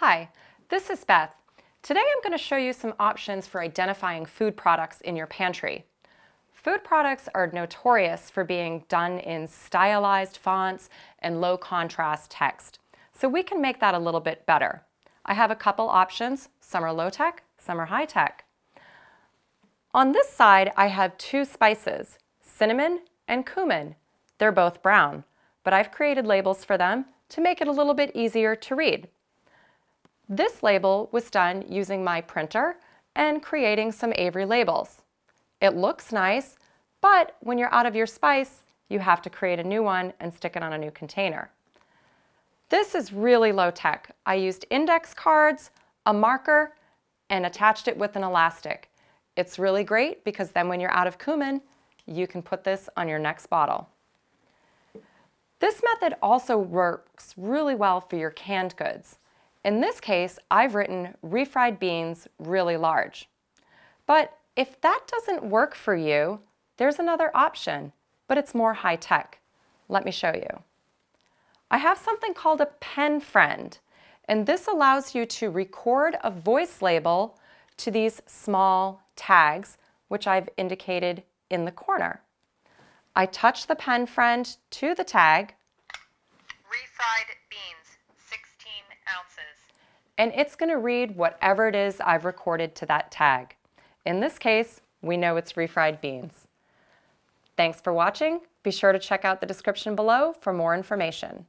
Hi, this is Beth. Today I'm going to show you some options for identifying food products in your pantry. Food products are notorious for being done in stylized fonts and low contrast text, so we can make that a little bit better. I have a couple options, some are low tech, some are high tech. On this side I have two spices, cinnamon and cumin. They're both brown, but I've created labels for them to make it a little bit easier to read. This label was done using my printer and creating some Avery labels. It looks nice, but when you're out of your spice, you have to create a new one and stick it on a new container. This is really low tech. I used index cards, a marker, and attached it with an elastic. It's really great because then when you're out of cumin, you can put this on your next bottle. This method also works really well for your canned goods. In this case, I've written refried beans really large. But if that doesn't work for you, there's another option, but it's more high tech. Let me show you. I have something called a PenFriend, and this allows you to record a voice label to these small tags, which I've indicated in the corner. I touch the PenFriend to the tag. Refried beans. And it's going to read whatever it is I've recorded to that tag. In this case, we know it's refried beans. Thanks for watching. Be sure to check out the description below for more information.